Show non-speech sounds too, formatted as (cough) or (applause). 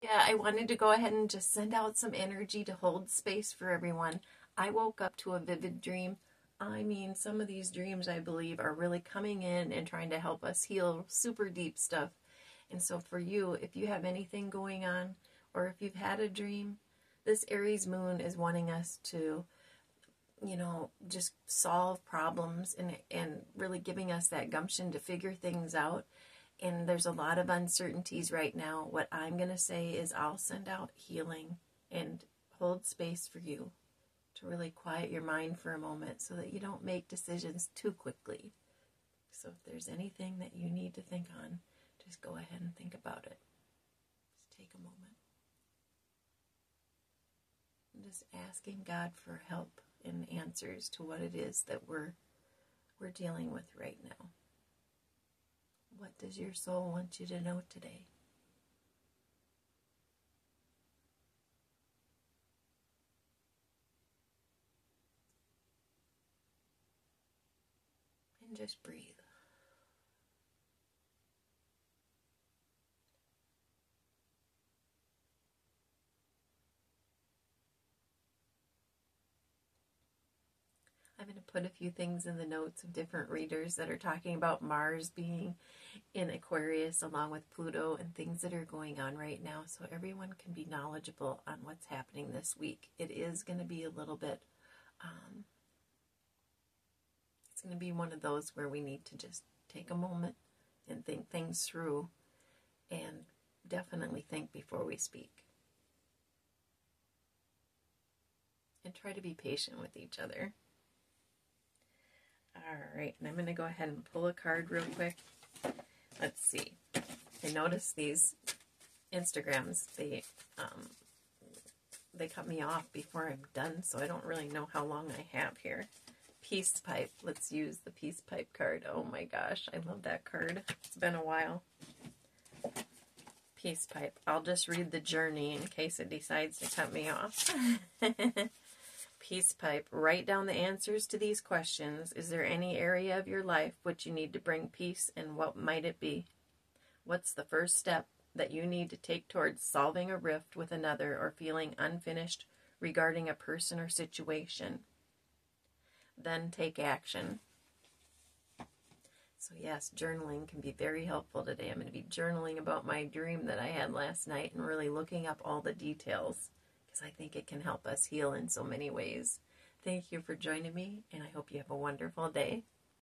Yeah, I wanted to go ahead and just send out some energy to hold space for everyone. I woke up to a vivid dream. I mean, some of these dreams, I believe, are really coming in and trying to help us heal super deep stuff. And so, for you, if you have anything going on, or if you've had a dream, this Aries moon is wanting us to, you know, just solve problems and, and really giving us that gumption to figure things out and there's a lot of uncertainties right now. What I'm going to say is I'll send out healing and hold space for you to really quiet your mind for a moment so that you don't make decisions too quickly. So if there's anything that you need to think on, just go ahead and think about it. Just take a moment. Just asking God for help and answers to what it is that we're we're dealing with right now. What does your soul want you to know today? And just breathe. I'm going to put a few things in the notes of different readers that are talking about Mars being in Aquarius along with Pluto and things that are going on right now so everyone can be knowledgeable on what's happening this week. It is going to be a little bit, um, it's going to be one of those where we need to just take a moment and think things through and definitely think before we speak. And try to be patient with each other. All right, and I'm going to go ahead and pull a card real quick. Let's see. I noticed these Instagrams, they um, they cut me off before I'm done, so I don't really know how long I have here. Peace Pipe. Let's use the Peace Pipe card. Oh my gosh, I love that card. It's been a while. Peace Pipe. I'll just read the journey in case it decides to cut me off. (laughs) Peace Pipe. Write down the answers to these questions. Is there any area of your life which you need to bring peace, and what might it be? What's the first step that you need to take towards solving a rift with another or feeling unfinished regarding a person or situation? Then take action. So, yes, journaling can be very helpful today. I'm going to be journaling about my dream that I had last night and really looking up all the details because I think it can help us heal in so many ways. Thank you for joining me, and I hope you have a wonderful day.